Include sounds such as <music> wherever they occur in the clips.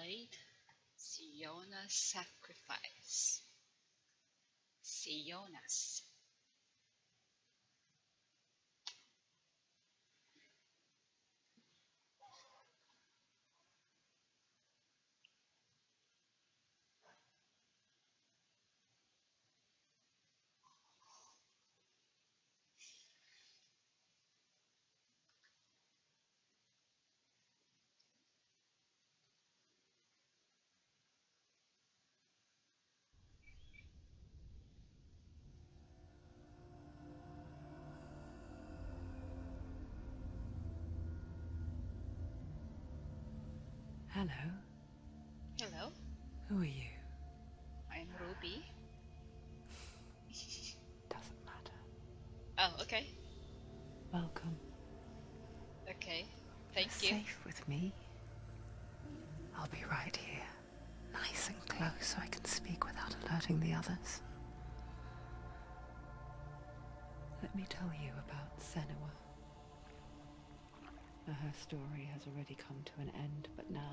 played Senua's Sacrifice. Senua's. Hello. Hello, Who are you? I'm Ruby. Doesn't matter. Oh, okay. Welcome. Okay. Thank you. Safe with me. I'll be right here. Nice and close so I can speak without alerting the others. Let me tell you about Senua. Now, her story has already come to an end, but now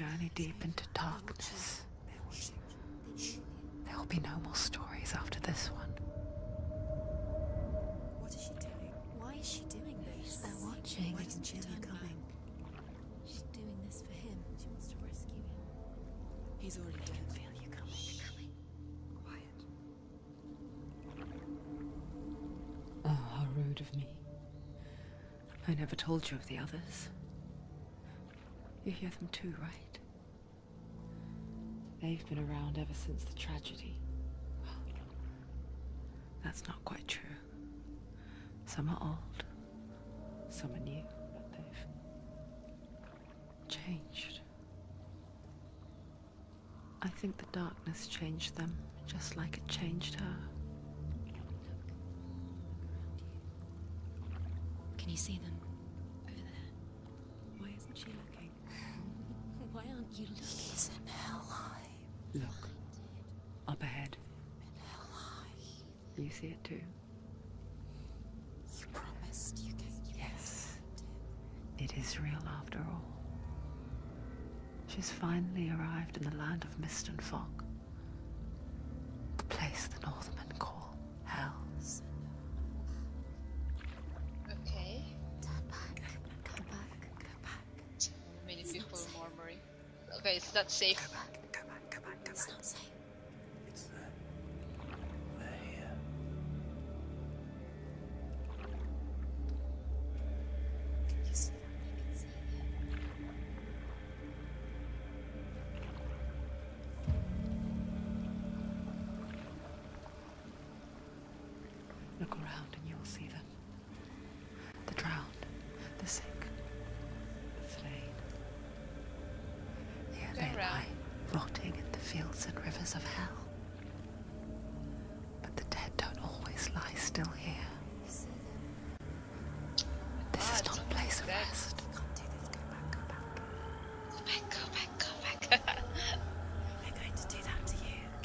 journey deep into darkness. There will be no more stories after this one. What is she doing? Why is she doing this? They're watching. Why doesn't she feel you coming? She's doing this for him. She wants to rescue him. He's already dead. feel you coming. coming. Quiet. Oh, how rude of me. I never told you of the others. You hear them too, right? They've been around ever since the tragedy. Well, that's not quite true. Some are old, some are new, but they've changed. I think the darkness changed them, just like it changed her. Can you see them? You? He's in hell high. Look, up ahead. You see it too? You promised you gave Yes. It is real after all. She's finally arrived in the land of mist and fog. The place the Northmen safe. Go back. Go back. Go back. Go it's not safe. It's there. They're here. You see can see. Look around and you'll see them.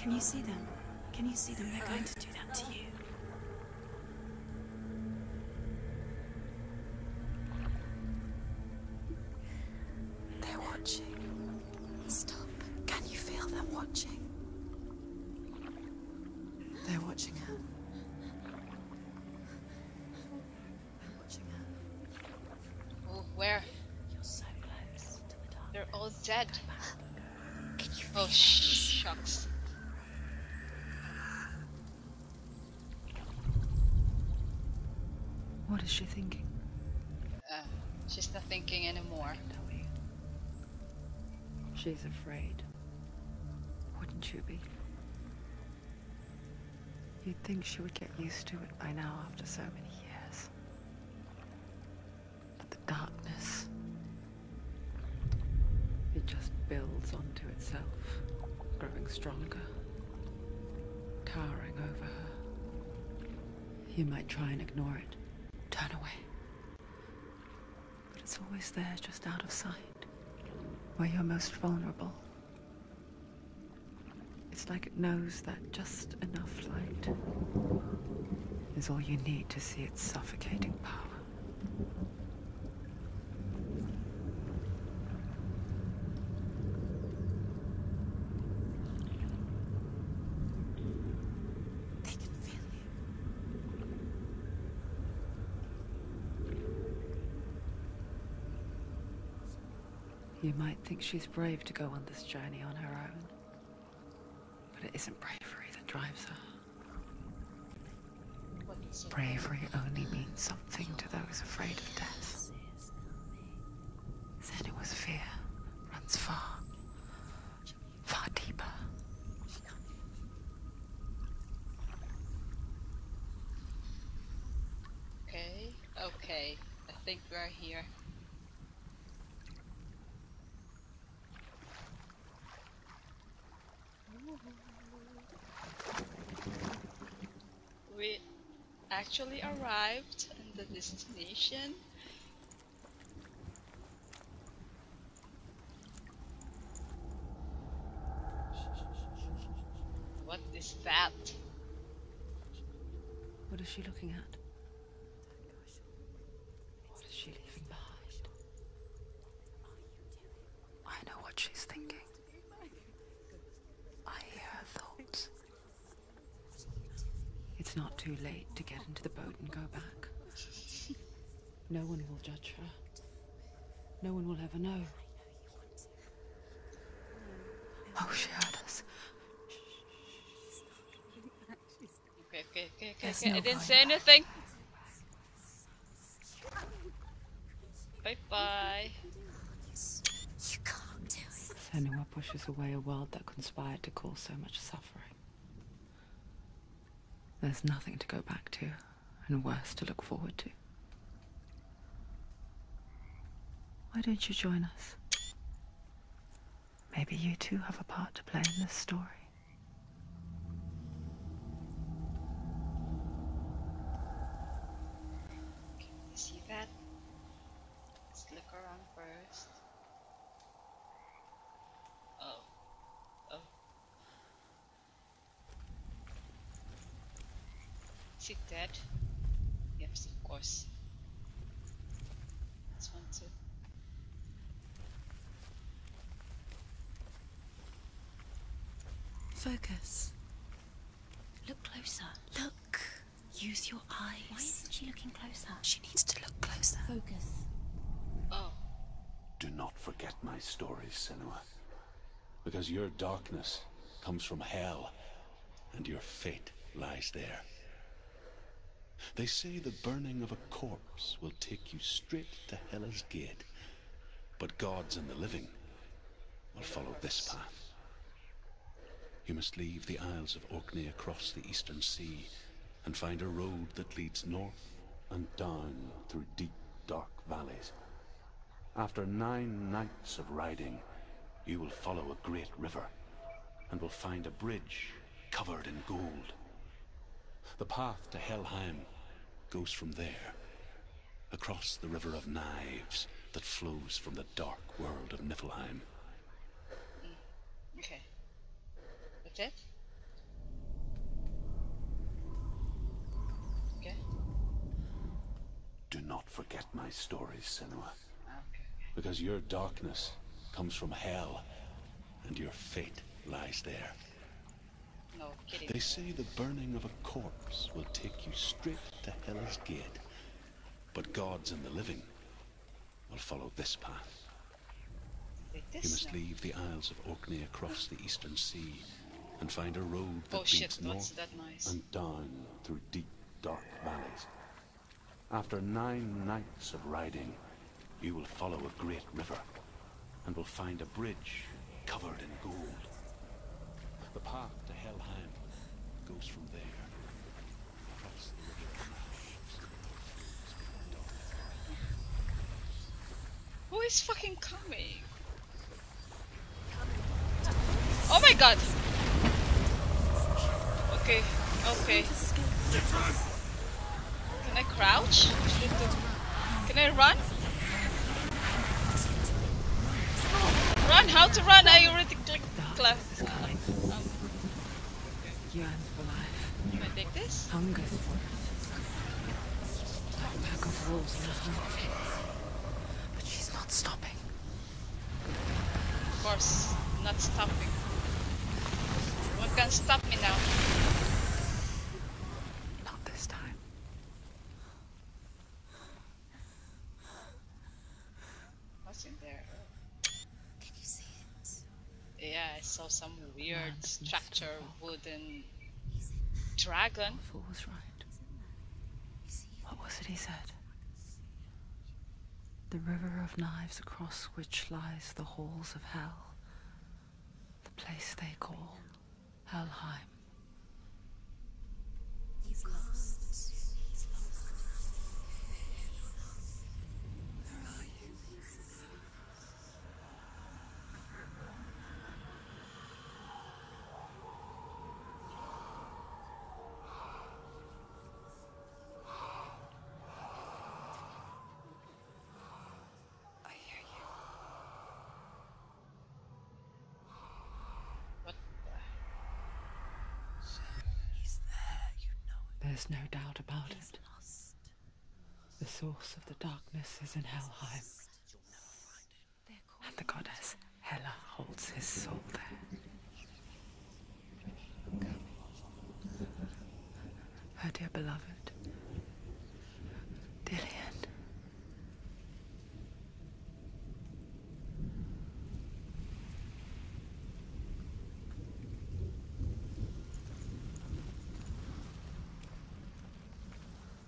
Can you see them? Can you see them? They're going to do that to you. They're watching. Stop. Can you feel them watching? They're watching her. They're watching her. oh, where? You're so close to the dark. They're all dead. Can you Oh, shucks. What is she thinking? Uh, she's not thinking anymore. She's afraid. Wouldn't you be? You'd think she would get used to it by now after so many years. But the darkness, it just builds onto itself, growing stronger, towering over her. You might try and ignore it, turn away. But it's always there, just out of sight, where you're most vulnerable. It's like it knows that just enough light is all you need to see its suffocating power. You might think she's brave to go on this journey on her own. But it isn't bravery that drives her. Bravery only means something to those afraid of death. Senua's fear runs far deeper. Okay, okay. I think we're here. We actually arrived at the destination. What is that? What is she looking at? What is she leaving behind? I know what she's thinking. I hear her thoughts. It's not too late to get into the boat and go back. No one will judge her. No one will ever know. Oh, she heard us. Okay, okay, okay, okay, okay. no I didn't say anything. Bye bye. You can't do it. Senua pushes away a world that conspired to cause so much suffering. There's nothing to go back to, and worse to look forward to. Why don't you join us? Maybe you too have a part to play in this story. Can you see that? Let's look around first. Oh. Oh. Is it dead? Yes, of course. This one too. Focus. Look closer. Look. Use your eyes. Why isn't she looking closer? She needs to look closer. Focus. Oh. Do not forget my stories, Senua. Because your darkness comes from hell, and your fate lies there. They say the burning of a corpse will take you straight to Hela's gate, but gods and the living will follow this path. You must leave the Isles of Orkney across the eastern sea and find a road that leads north and down through deep, dark valleys. After nine nights of riding, you will follow a great river and will find a bridge covered in gold. The path to Helheim goes from there, across the river of knives that flows from the dark world of Niflheim. Mm. Okay. It? Okay. Do not forget my stories, Senua, Okay. because your darkness comes from hell, and your fate lies there. No kidding. They say the burning of a corpse will take you straight to Hela's gate, but gods and the living will follow this path. Wait, You must now. leave the Isles of Orkney across the eastern sea and find a road that Oh shit, leads north that noise? and down through deep, dark valleys. After nine nights of riding, you will follow a great river and will find a bridge covered in gold. The path to Helheim goes from there. Across the river. Who is fucking coming? Oh my god! Okay, okay. Can I crouch? Can I run? Run! How to run? I already clicked coming. Um, life. can I take this? Hungers for. A pack of wolves a hunt. But she's not stopping. Of course, not stopping. One can stop me now. Not this time. What's in there? Can you see it? Yeah, I saw some weird structure, wooden He's in there. dragon. Fool was right. You see it? What was it he said? The river of knives across which lies the halls of hell. The place they call Helheim. He's lost. He's lost. Where are you? I hear you. What? He's there. You know it. There's no doubt about it. The source of the darkness is in Helheim, and the goddess Hela holds his soul there. Her dear beloved, Dillion.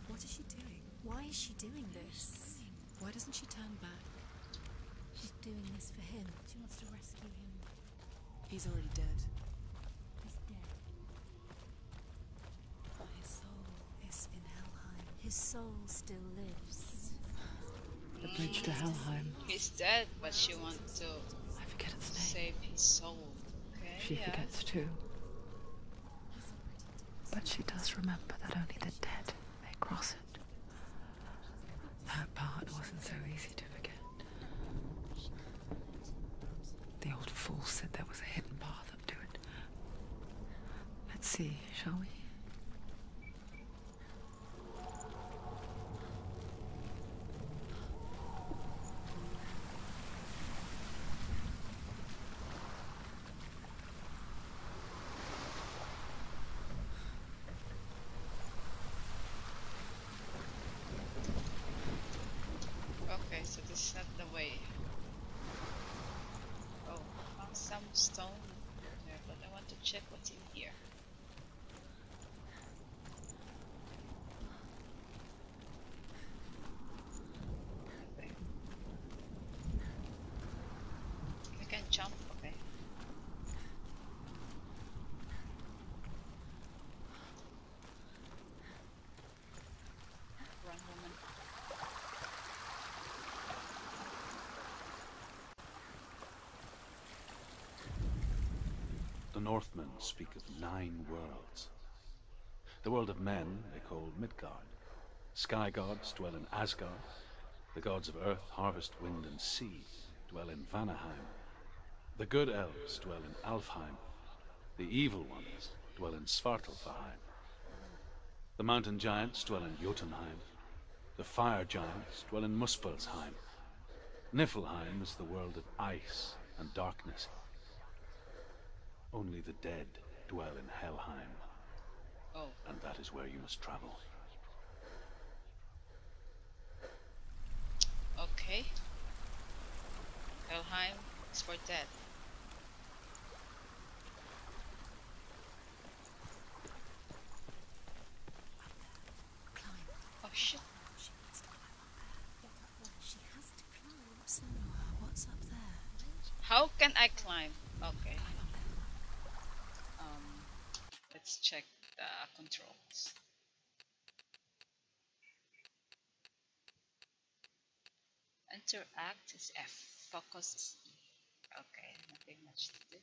What is she doing? Why is she doing this? Why doesn't she turn back? She's doing this for him. She wants to rescue him. He's already dead. He's dead. But his soul is in Helheim. His soul still lives. <sighs> The bridge to Helheim. He's dead, but she wants to I forget its name. save his soul. Okay, She yeah. forgets too. But she does remember that only the dead may cross it. That part wasn't so easy to forget. The old fool said there was a hidden path up to it. Let's see, shall we? Okay, so this is not the way. Oh, found some stone there, but I want to check what's in here. Okay. I can jump, okay. Run, woman. The Northmen speak of nine worlds. The world of men they call Midgard. Sky gods dwell in Asgard. The gods of earth, harvest, wind, and sea dwell in Vanaheim. The good elves dwell in Alfheim. The evil ones dwell in Svartalfheim. The mountain giants dwell in Jotunheim. The fire giants dwell in Muspelheim. Niflheim is the world of ice and darkness. Only the dead dwell in Helheim, Oh, and that is where you must travel. okay. Helheim is for dead. Climb. Oh shit. She needs to climb up there. She has to climb. Senua, what's up there? How can I climb? Okay. Climb up there. Um, let's check the controls. Interact is F. Focus is E. Okay, nothing much to do.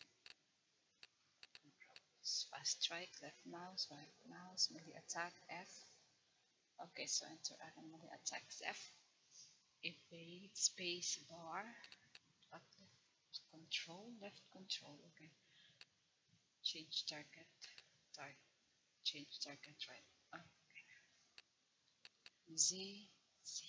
Controls. Fast strike, left mouse, right mouse, melee attack F. Okay, so enter anomaly attacks F. Evade space bar. Control, left control, okay. Change target. Target. Change target right. Okay. Z Z.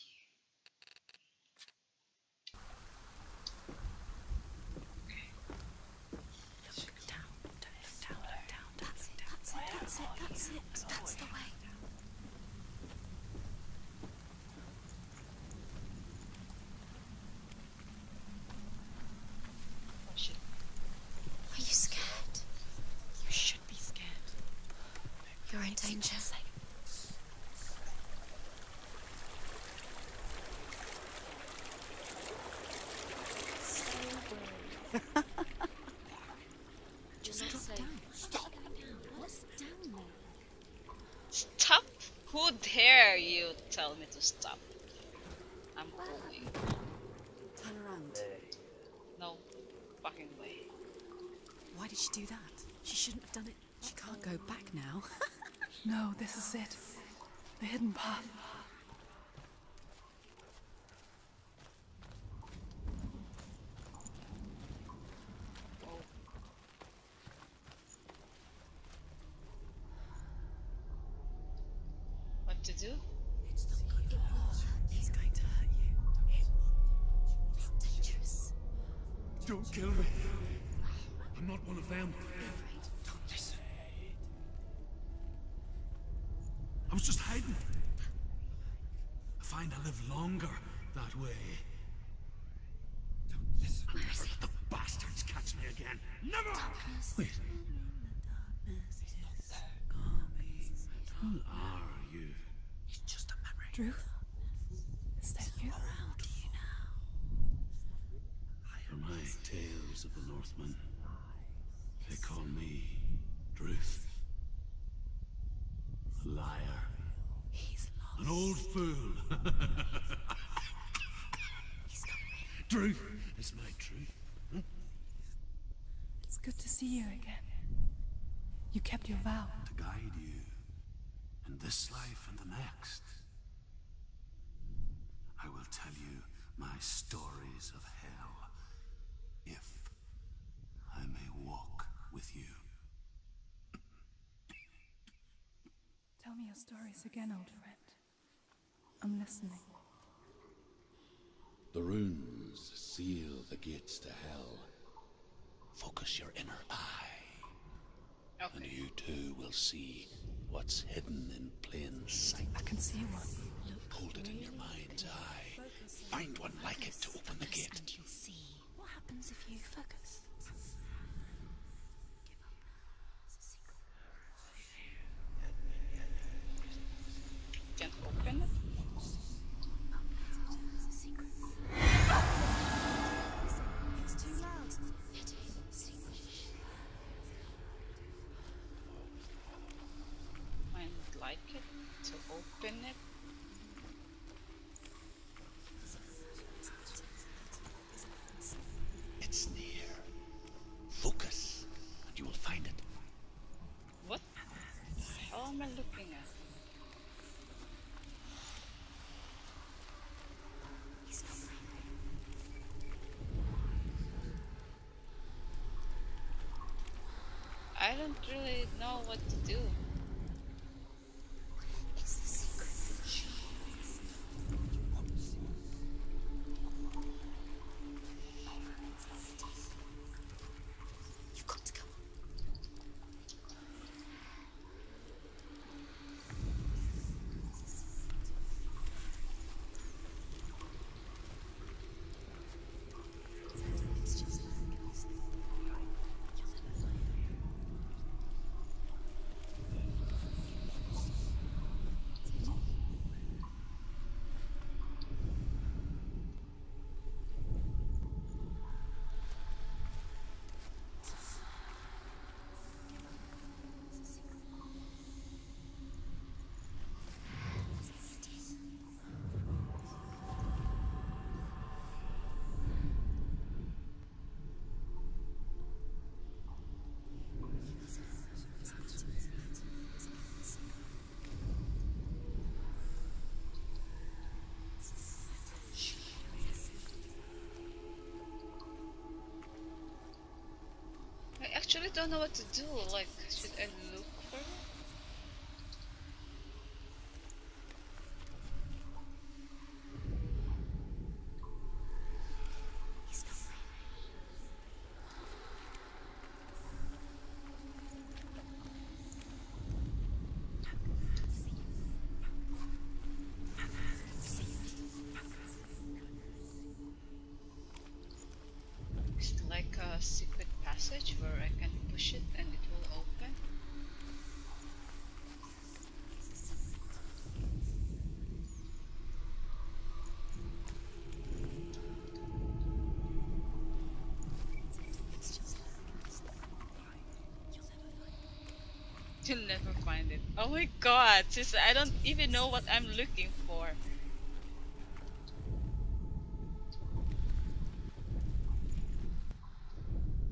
That's that's it, that's it, that's it. That's the way. Oh shit. Are you scared? You should be scared. You're in danger. Just drop down. Stop. What's down there? Stop! Who dare you tell me to stop? I'm going. Turn around. No fucking way. Why did she do that? She shouldn't have done it. She can't go back now. <laughs> No, this is it. The hidden path. Oh. What to do? It's not going to hurt. It's going to hurt you. It's dangerous. Don't kill me. I'm not one of them. Don't listen. I was just hiding. I find I live longer that way. Don't listen. Let the bastards catch me again. Never! Wait. Who are you? It's just a memory. Druth? Is that you? Around you For my tales of the Northmen, they call me Druth. A liar. He's lost. An old fool. <laughs> He's not real. truth is my truth. Hmm? It's good to see you again. You kept your vow. To guide you in this life and the next. I will tell you my stories of hell if I may walk with you. Tell me your stories again, old friend. I'm listening. The runes seal the gates to hell. Focus your inner eye, and you too will see what's hidden in plain sight. I can see one. Hold it in your mind's eye. Find one like it to open the gate. And you'll see. What happens if you focus? Open it. It's near. Focus, and you will find it. What the hell am I looking at? He's not real. I don't really know what to do. Don't know what to do. Like, should I look for it? Find never find it. Oh my god, sis, I don't even know what I'm looking for.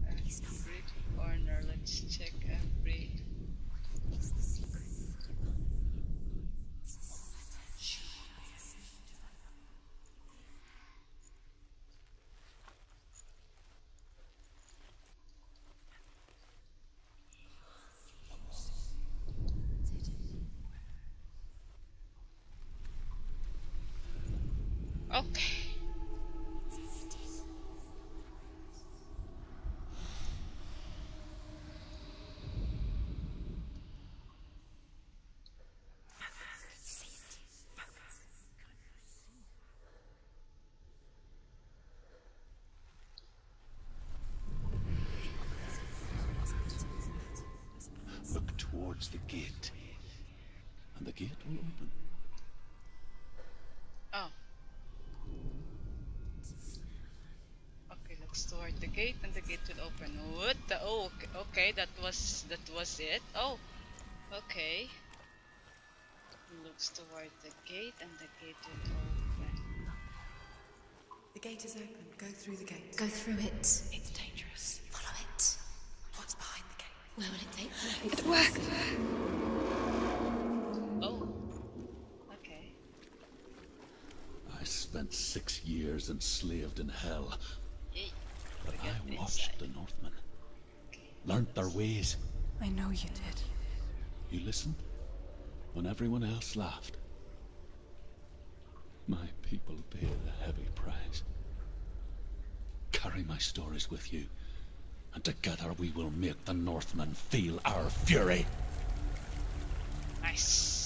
Every corner, let's check every. It's the secret. Okay. Look towards the gate. And the gate will open. Oh. Okay, looks toward the gate and the gate will open. What the? Oh, okay, okay, that was that was it. Oh, okay. Looks toward the gate and the gate will open. The gate is open. Go through the gate. Go through it. It's dangerous. Follow it. What's behind the gate? Where will it take you? It worked. Oh. Okay. I spent six years enslaved in hell, but I watched the Northmen, learnt their ways. I know you did. You listened when everyone else laughed. My people paid a heavy price. Carry my stories with you, and together we will make the Northmen feel our fury. Nice.